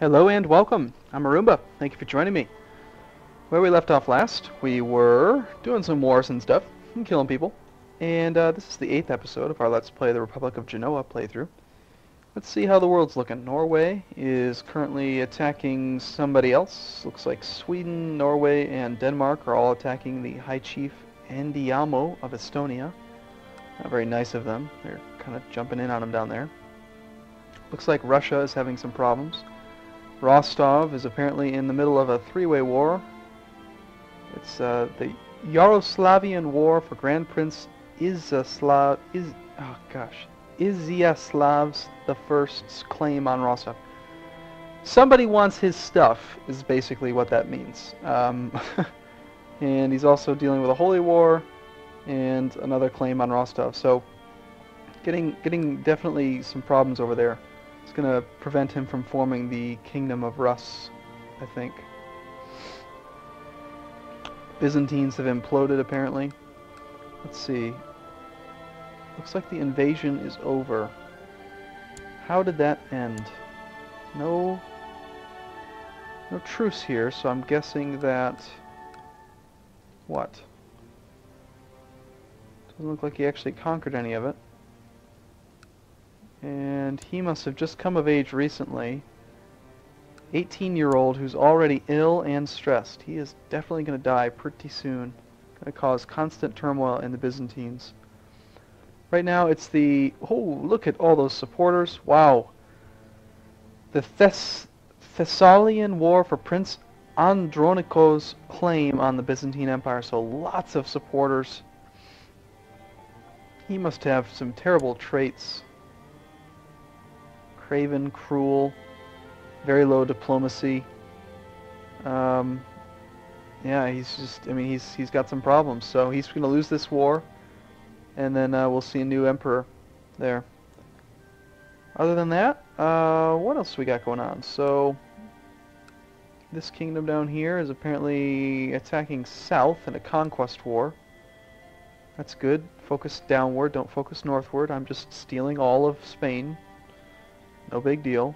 Hello and welcome. I'm Arumba. Thank you for joining me. Where we left off last, we were doing some wars and stuff, and killing people. And uh, this is the eighth episode of our Let's Play the Republic of Genoa playthrough. Let's see how the world's looking. Norway is currently attacking somebody else. Looks like Sweden, Norway, and Denmark are all attacking the High Chief Andiamo of Estonia. Not very nice of them. They're kind of jumping in on him down there. Looks like Russia is having some problems. Rostov is apparently in the middle of a three-way war. It's uh, the Yaroslavian War for Grand Prince Iziaslav... Is, oh gosh. Iziaslav's the first's claim on Rostov. Somebody wants his stuff, is basically what that means. Um, and he's also dealing with a holy war and another claim on Rostov. So, getting getting definitely some problems over there. It's to prevent him from forming the Kingdom of Rus, I think. Byzantines have imploded, apparently. Let's see. Looks like the invasion is over. How did that end? No... No truce here, so I'm guessing that... What? Doesn't look like he actually conquered any of it. And he must have just come of age recently. 18 year old who's already ill and stressed. He is definitely going to die pretty soon. Going to cause constant turmoil in the Byzantines. Right now it's the... Oh, look at all those supporters. Wow. The Thess Thessalian War for Prince Andronico's claim on the Byzantine Empire. So lots of supporters. He must have some terrible traits craven, cruel, very low diplomacy. Um, yeah, he's just, I mean, he's he's got some problems. So he's going to lose this war, and then uh, we'll see a new emperor there. Other than that, uh, what else we got going on? So this kingdom down here is apparently attacking south in a conquest war. That's good. Focus downward, don't focus northward. I'm just stealing all of Spain. No big deal.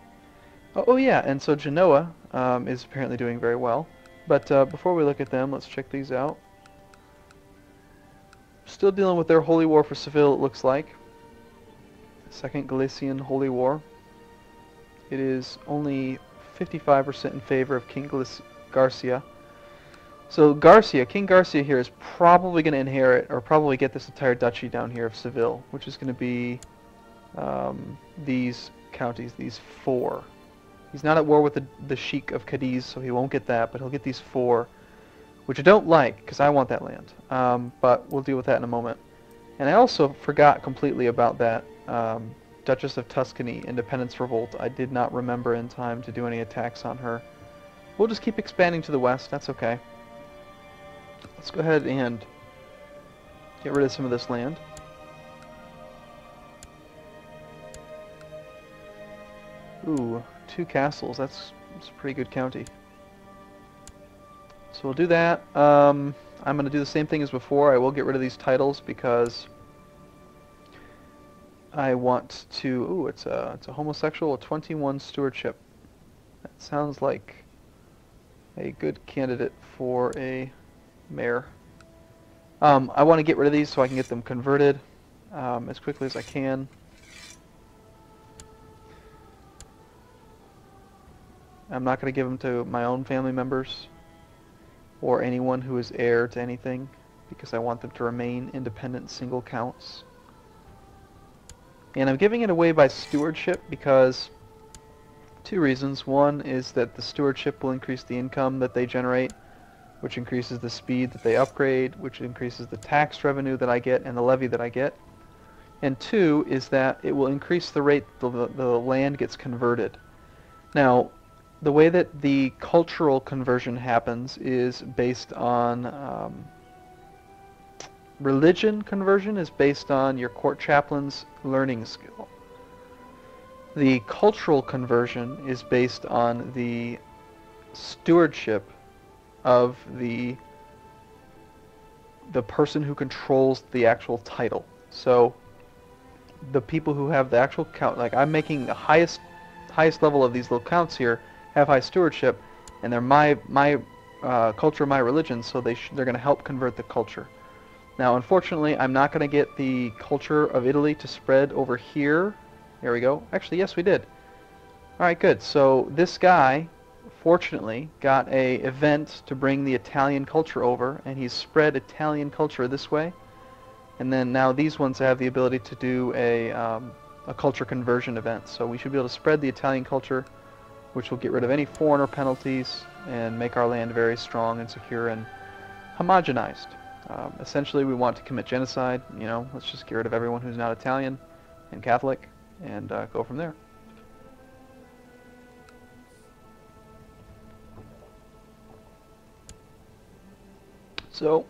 Oh, oh yeah, and so Genoa um, is apparently doing very well. But uh, before we look at them, let's check these out. Still dealing with their holy war for Seville, it looks like. Second Galician Holy War. It is only 55% in favor of King Garcia. So Garcia, King Garcia here is probably going to inherit, or probably get this entire duchy down here of Seville, which is going to be um, these counties, these four. He's not at war with the, the Sheik of Cadiz, so he won't get that, but he'll get these four, which I don't like, because I want that land. Um, but we'll deal with that in a moment. And I also forgot completely about that um, Duchess of Tuscany Independence Revolt. I did not remember in time to do any attacks on her. We'll just keep expanding to the west, that's okay. Let's go ahead and get rid of some of this land. Ooh, two castles. That's, that's a pretty good county. So we'll do that. Um, I'm going to do the same thing as before. I will get rid of these titles because I want to... Ooh, it's a, it's a homosexual, a 21 stewardship. That sounds like a good candidate for a mayor. Um, I want to get rid of these so I can get them converted um, as quickly as I can. I'm not going to give them to my own family members or anyone who is heir to anything because I want them to remain independent single counts. And I'm giving it away by stewardship because two reasons. One is that the stewardship will increase the income that they generate, which increases the speed that they upgrade, which increases the tax revenue that I get and the levy that I get. And two is that it will increase the rate the, the land gets converted. Now, the way that the cultural conversion happens is based on um, religion conversion is based on your court chaplain's learning skill. The cultural conversion is based on the stewardship of the the person who controls the actual title. So the people who have the actual count, like I'm making the highest highest level of these little counts here, have high stewardship, and they're my my uh, culture, my religion, so they they're going to help convert the culture. Now, unfortunately, I'm not going to get the culture of Italy to spread over here. There we go. Actually, yes, we did. All right, good. So this guy, fortunately, got a event to bring the Italian culture over, and he's spread Italian culture this way. And then now these ones have the ability to do a, um, a culture conversion event. So we should be able to spread the Italian culture, which will get rid of any foreigner penalties and make our land very strong and secure and homogenized. Um, essentially, we want to commit genocide. You know, let's just get rid of everyone who's not Italian and Catholic and uh, go from there. So,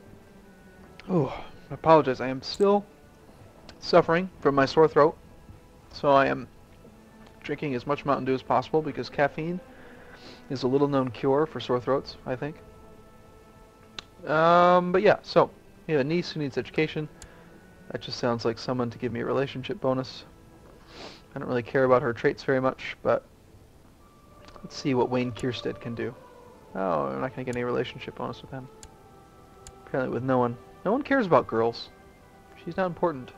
oh, I apologize. I am still suffering from my sore throat. So I am drinking as much Mountain Dew as possible because caffeine is a little known cure for sore throats, I think. Um, but yeah, so you have a niece who needs education. That just sounds like someone to give me a relationship bonus. I don't really care about her traits very much, but let's see what Wayne Kierstead can do. Oh, I'm not going to get any relationship bonus with him. Apparently with no one. No one cares about girls. She's not important.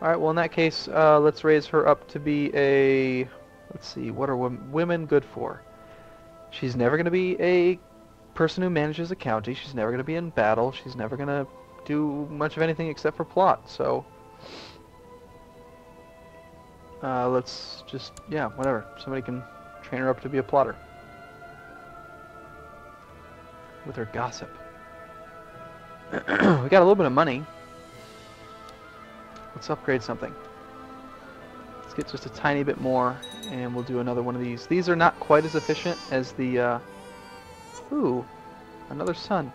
Alright, well in that case, uh, let's raise her up to be a... Let's see, what are women good for? She's never going to be a person who manages a county. She's never going to be in battle. She's never going to do much of anything except for plot. So, uh, let's just, yeah, whatever. Somebody can train her up to be a plotter. With her gossip. we got a little bit of money. Let's upgrade something. Let's get just a tiny bit more, and we'll do another one of these. These are not quite as efficient as the, uh, Ooh, another son.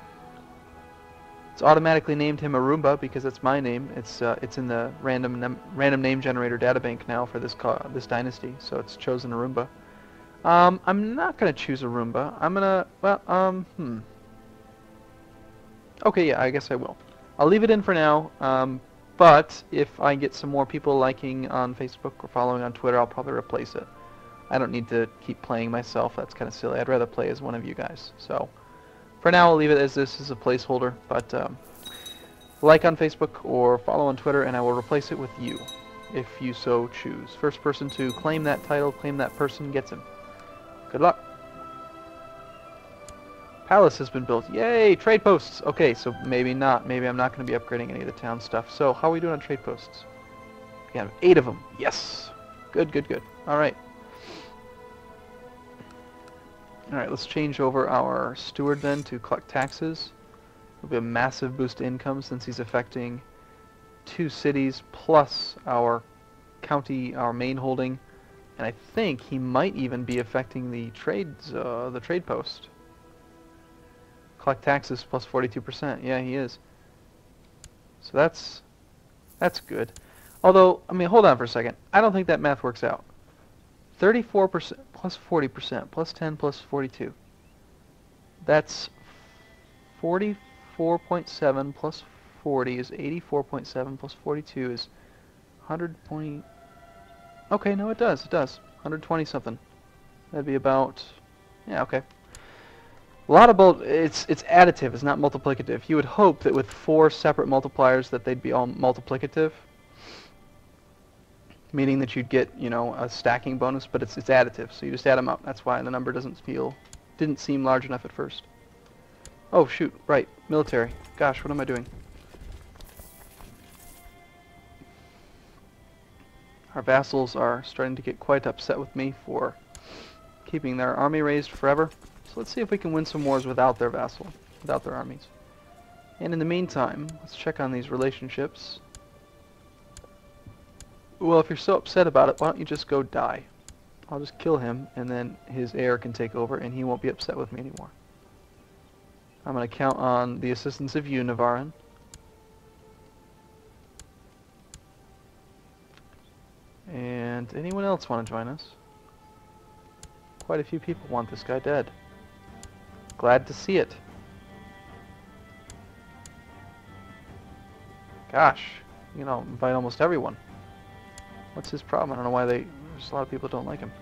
It's automatically named him Arumba because that's my name. It's uh, it's in the random random name generator databank now for this this dynasty, so it's chosen Arumba. Um, I'm not gonna choose Arumba. I'm gonna well um hmm. Okay, yeah, I guess I will. I'll leave it in for now. Um, but if I get some more people liking on Facebook or following on Twitter, I'll probably replace it. I don't need to keep playing myself. That's kind of silly. I'd rather play as one of you guys. So for now, I'll leave it as this is a placeholder. But um, like on Facebook or follow on Twitter, and I will replace it with you, if you so choose. First person to claim that title, claim that person, gets him. Good luck. Palace has been built. Yay! Trade posts! Okay, so maybe not. Maybe I'm not going to be upgrading any of the town stuff. So, how are we doing on trade posts? We have eight of them. Yes! Good, good, good. Alright. Alright, let's change over our steward then to collect taxes. It'll be a massive boost to income since he's affecting two cities plus our county, our main holding. And I think he might even be affecting the trades, uh, the trade post. Collect taxes plus 42%. Yeah, he is. So that's that's good. Although, I mean, hold on for a second. I don't think that math works out. 34% plus 40% plus 10 plus 42. That's 44.7 plus 40 is 84.7 plus 42 is 100 point... Okay, no it does, it does. 120 something. That'd be about... Yeah, okay. A lot of both, it's it's additive, it's not multiplicative. You would hope that with four separate multipliers that they'd be all multiplicative meaning that you'd get, you know, a stacking bonus, but it's, it's additive, so you just add them up. That's why the number doesn't feel, didn't seem large enough at first. Oh, shoot, right, military. Gosh, what am I doing? Our vassals are starting to get quite upset with me for keeping their army raised forever. So let's see if we can win some wars without their vassal, without their armies. And in the meantime, let's check on these relationships. Well, if you're so upset about it, why don't you just go die? I'll just kill him, and then his heir can take over, and he won't be upset with me anymore. I'm going to count on the assistance of you, Navarin. And anyone else want to join us? Quite a few people want this guy dead. Glad to see it. Gosh, you know, invite almost everyone. What's his problem? I don't know why they... There's a lot of people don't like him.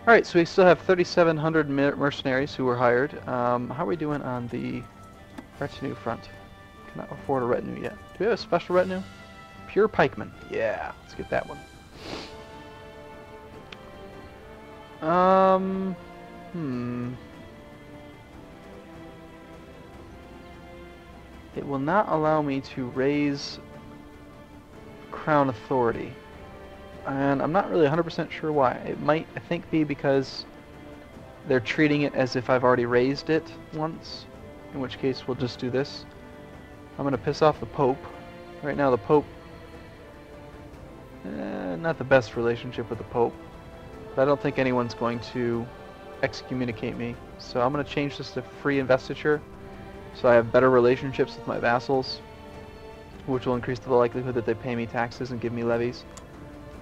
Alright, so we still have 3,700 mer mercenaries who were hired. Um, how are we doing on the retinue front? Cannot afford a retinue yet. Do we have a special retinue? Pure pikemen. Yeah, let's get that one. Um, hmm. It will not allow me to raise crown authority. And I'm not really 100% sure why. It might, I think, be because they're treating it as if I've already raised it once. In which case, we'll just do this. I'm going to piss off the Pope. Right now, the Pope... Eh, not the best relationship with the Pope. But I don't think anyone's going to excommunicate me. So I'm going to change this to free investiture. So I have better relationships with my vassals. Which will increase the likelihood that they pay me taxes and give me levies.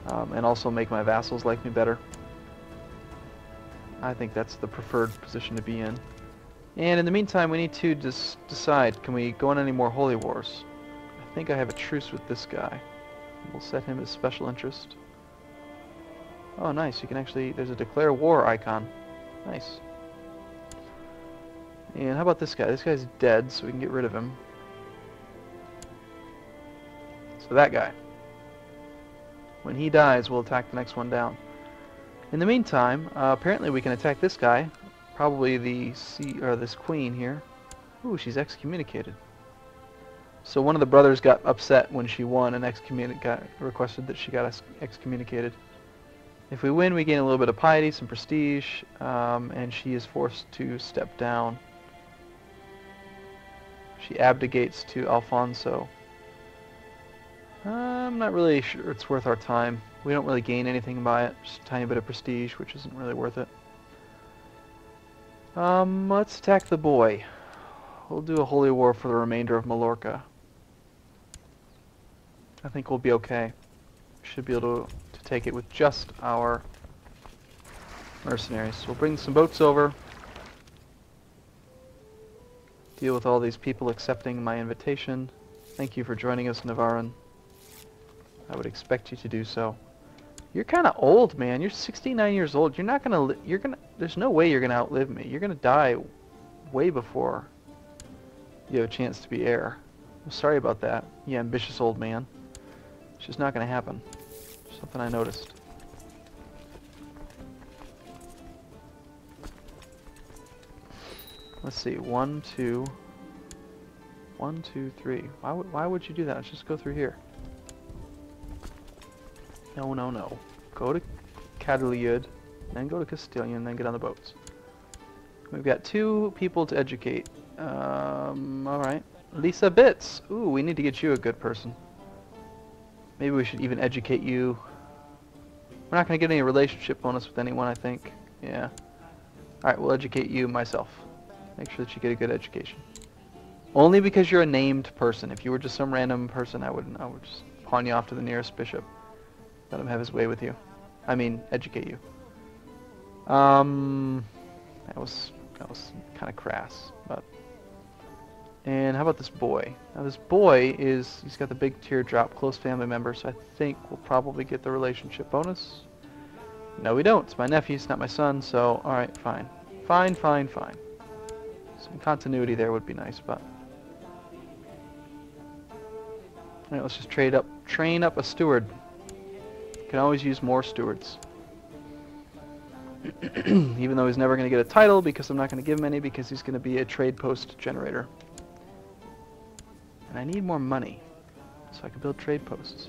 Um, and also make my vassals like me better. I think that's the preferred position to be in. And in the meantime, we need to just decide, can we go on any more holy wars? I think I have a truce with this guy. We'll set him as special interest. Oh, nice. You can actually... There's a declare war icon. Nice. And how about this guy? This guy's dead, so we can get rid of him. So that guy. When he dies, we'll attack the next one down. In the meantime, uh, apparently we can attack this guy. Probably the sea, or this queen here. Ooh, she's excommunicated. So one of the brothers got upset when she won and excommunicated, requested that she got excommunicated. If we win, we gain a little bit of piety, some prestige, um, and she is forced to step down. She abdicates to Alfonso. I'm not really sure it's worth our time. We don't really gain anything by it, just a tiny bit of prestige, which isn't really worth it. Um, let's attack the boy. We'll do a holy war for the remainder of Mallorca. I think we'll be okay. Should be able to take it with just our mercenaries. So we'll bring some boats over. Deal with all these people accepting my invitation. Thank you for joining us, Navarin. I would expect you to do so. You're kind of old, man. You're 69 years old. You're not gonna. You're gonna. There's no way you're gonna outlive me. You're gonna die way before you have a chance to be heir. I'm sorry about that, you ambitious old man. It's just not gonna happen. Something I noticed. Let's see, one, two, one, two, three. Why would why would you do that? Let's just go through here. No, no, no. Go to Cadiliud, then go to Castilian, then get on the boats. We've got two people to educate. Um, alright. Lisa Bits! Ooh, we need to get you a good person. Maybe we should even educate you. We're not going to get any relationship bonus with anyone, I think. Yeah. Alright, we'll educate you myself. Make sure that you get a good education. Only because you're a named person. If you were just some random person, I wouldn't. I would just pawn you off to the nearest bishop. Let him have his way with you. I mean, educate you. Um, that was that was kind of crass, but and how about this boy? Now this boy is, he's got the big teardrop, close family member, so I think we'll probably get the relationship bonus. No we don't, it's my nephew, it's not my son, so alright, fine. Fine, fine, fine. Some continuity there would be nice, but... Alright, let's just trade up, train up a steward. Can always use more stewards. Even though he's never going to get a title because I'm not going to give him any because he's going to be a trade post generator. And I need more money so I can build trade posts.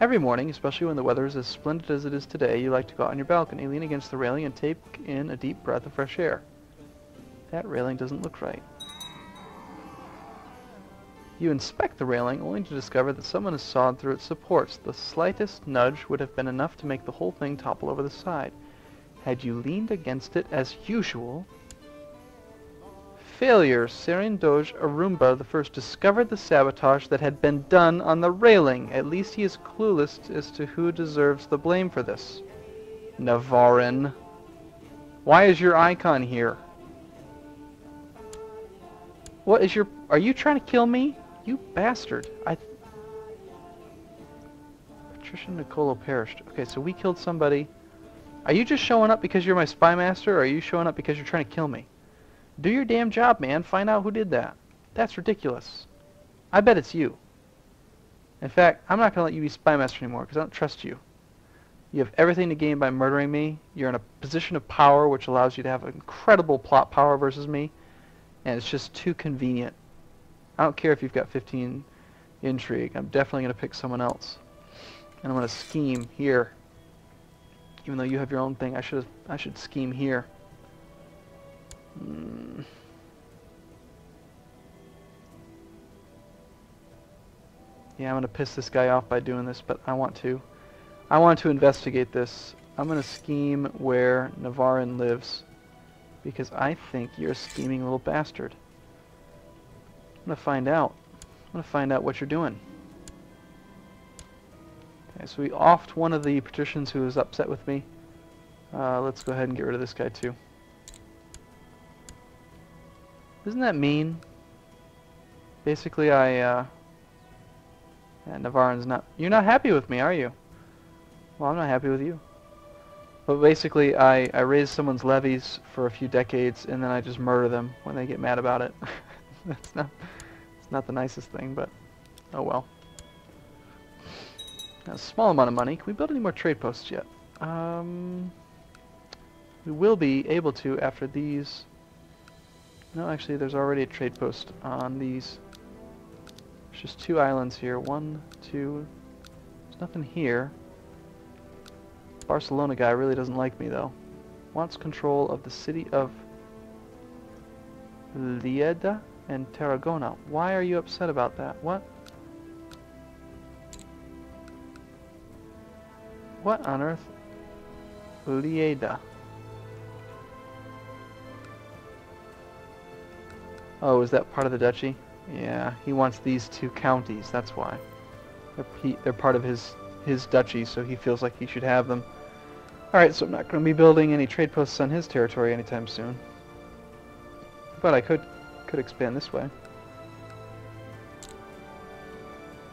Every morning, especially when the weather is as splendid as it is today, you like to go out on your balcony, lean against the railing, and take in a deep breath of fresh air. That railing doesn't look right. You inspect the railing only to discover that someone has sawed through its supports. The slightest nudge would have been enough to make the whole thing topple over the side. Had you leaned against it as usual, failure, Seren Doge Arumba I discovered the sabotage that had been done on the railing. At least he is clueless as to who deserves the blame for this. Navarin. Why is your icon here? What is your... Are you trying to kill me? You bastard. I... Patrician Nicolo perished. Okay, so we killed somebody. Are you just showing up because you're my spy master, or are you showing up because you're trying to kill me? Do your damn job, man. Find out who did that. That's ridiculous. I bet it's you. In fact, I'm not going to let you be spy master anymore because I don't trust you. You have everything to gain by murdering me. You're in a position of power which allows you to have incredible plot power versus me. And it's just too convenient. I don't care if you've got 15 intrigue. I'm definitely going to pick someone else. And I'm going to scheme here. Even though you have your own thing, I should I should scheme here. Mm. Yeah, I'm going to piss this guy off by doing this, but I want to. I want to investigate this. I'm going to scheme where Navarin lives. Because I think you're a scheming little bastard. I'm to find out. I'm to find out what you're doing. Okay, so we offed one of the patricians who was upset with me. Uh, let's go ahead and get rid of this guy too. Isn't that mean? Basically, I, uh... Yeah, Navarin's not... You're not happy with me, are you? Well, I'm not happy with you. But basically, I, I raise someone's levies for a few decades, and then I just murder them when they get mad about it. That's not... It's not the nicest thing, but... Oh well. a small amount of money. Can we build any more trade posts yet? Um... We will be able to after these no, actually, there's already a trade post on these. There's just two islands here. One, two. There's nothing here. Barcelona guy really doesn't like me, though. Wants control of the city of Lieda and Tarragona. Why are you upset about that? What? What on earth? Lieda. Oh, is that part of the duchy? Yeah, he wants these two counties, that's why. They're, he, they're part of his, his duchy, so he feels like he should have them. Alright, so I'm not going to be building any trade posts on his territory anytime soon. But I could, could expand this way.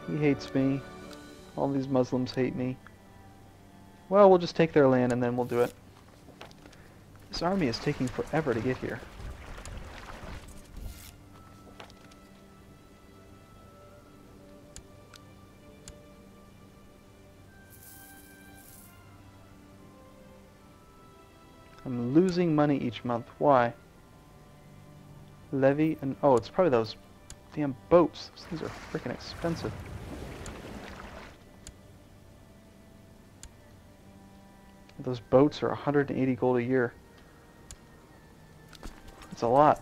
He hates me. All these Muslims hate me. Well, we'll just take their land and then we'll do it. This army is taking forever to get here. Losing money each month. Why? Levy and... Oh, it's probably those damn boats. Those things are freaking expensive. Those boats are 180 gold a year. That's a lot.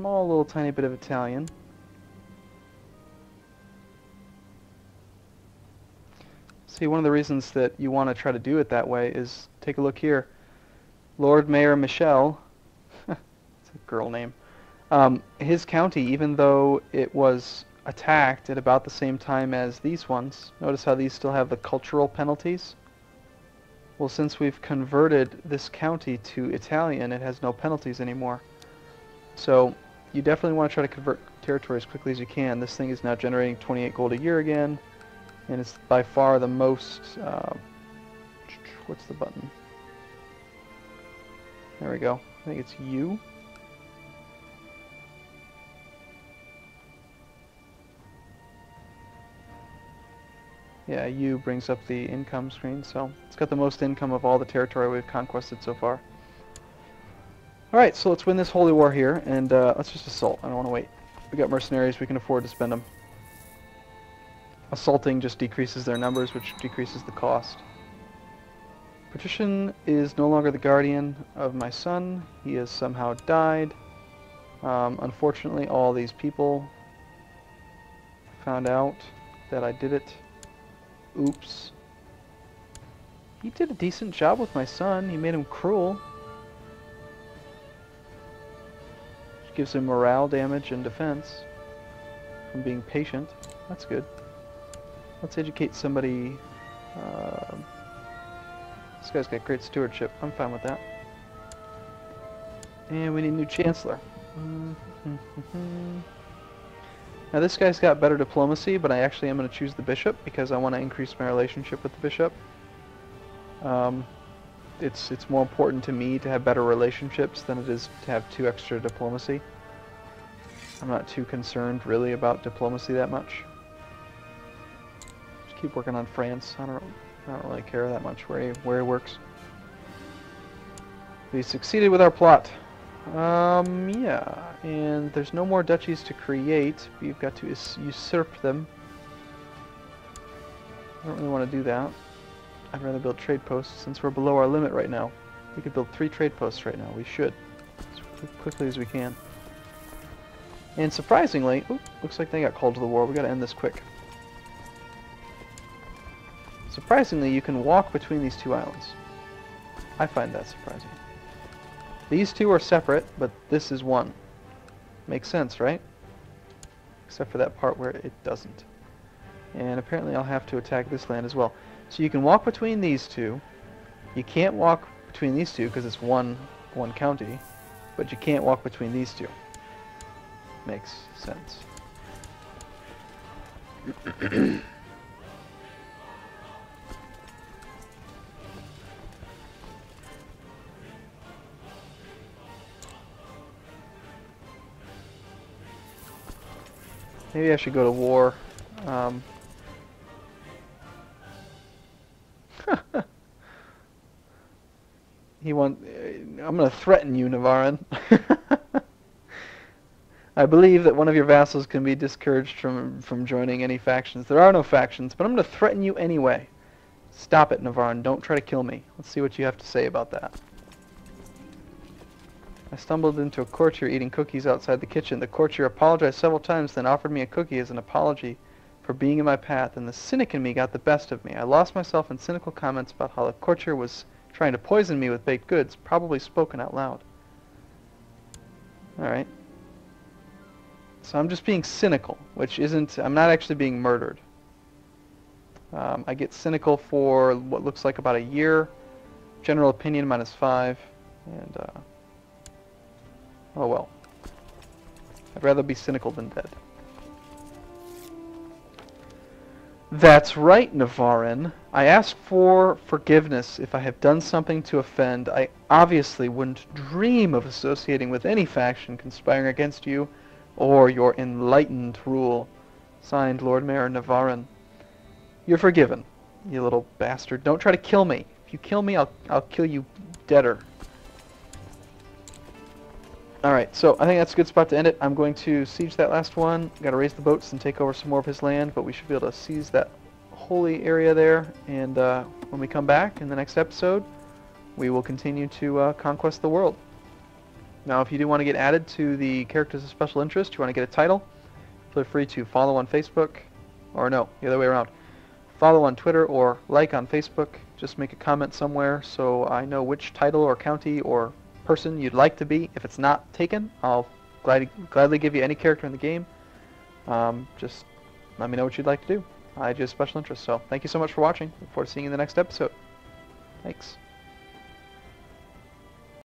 Small little tiny bit of Italian. See, one of the reasons that you want to try to do it that way is, take a look here. Lord Mayor Michel, it's a girl name, um, his county, even though it was attacked at about the same time as these ones, notice how these still have the cultural penalties? Well, since we've converted this county to Italian, it has no penalties anymore. So you definitely want to try to convert territory as quickly as you can. This thing is now generating 28 gold a year again, and it's by far the most, uh, what's the button? There we go. I think it's U. Yeah, U brings up the income screen, so it's got the most income of all the territory we've conquested so far. Alright, so let's win this holy war here, and uh, let's just assault. I don't want to wait. We got mercenaries, we can afford to spend them. Assaulting just decreases their numbers, which decreases the cost. Patrician is no longer the guardian of my son. He has somehow died. Um, unfortunately, all these people found out that I did it. Oops. He did a decent job with my son. He made him cruel. Gives him morale damage and defense from being patient. That's good. Let's educate somebody. Uh, this guy's got great stewardship. I'm fine with that. And we need a new chancellor. Now this guy's got better diplomacy, but I actually am going to choose the bishop because I want to increase my relationship with the bishop. Um, it's it's more important to me to have better relationships than it is to have two extra diplomacy. I'm not too concerned really about diplomacy that much. Just keep working on France. I don't I don't really care that much where he where he works. We succeeded with our plot. Um, yeah, and there's no more duchies to create. We've got to usurp them. I don't really want to do that. I'd rather build trade posts since we're below our limit right now. We could build three trade posts right now. We should. As quickly as we can. And surprisingly, looks like they got called to the war. We gotta end this quick. Surprisingly, you can walk between these two islands. I find that surprising. These two are separate, but this is one. Makes sense, right? Except for that part where it doesn't. And apparently I'll have to attack this land as well. So you can walk between these two. You can't walk between these two because it's one one county, but you can't walk between these two. Makes sense. Maybe I should go to war. Um, he want. Uh, I'm going to threaten you, Navarin. I believe that one of your vassals can be discouraged from from joining any factions. There are no factions, but I'm going to threaten you anyway. Stop it, Navarin. Don't try to kill me. Let's see what you have to say about that. I stumbled into a courtier eating cookies outside the kitchen. The courtier apologized several times, then offered me a cookie as an apology for being in my path, and the cynic in me got the best of me. I lost myself in cynical comments about how the courtier was trying to poison me with baked goods, probably spoken out loud. Alright. So I'm just being cynical, which isn't, I'm not actually being murdered. Um, I get cynical for what looks like about a year. General opinion minus five. And, uh, Oh well. I'd rather be cynical than dead. That's right, Navarin. I ask for forgiveness if I have done something to offend. I obviously wouldn't dream of associating with any faction conspiring against you or your enlightened rule. Signed, Lord Mayor Navarin. You're forgiven, you little bastard. Don't try to kill me. If you kill me, I'll, I'll kill you deader. Alright, so I think that's a good spot to end it. I'm going to siege that last one. Got to raise the boats and take over some more of his land, but we should be able to seize that holy area there. And uh, when we come back in the next episode, we will continue to uh, conquest the world. Now, if you do want to get added to the characters of special interest, you want to get a title, feel free to follow on Facebook, or no, the other way around. Follow on Twitter or like on Facebook. Just make a comment somewhere so I know which title or county or person you'd like to be. If it's not taken, I'll glad, gladly give you any character in the game. Um, just let me know what you'd like to do. I just special interest. So thank you so much for watching. Look forward to seeing you in the next episode. Thanks.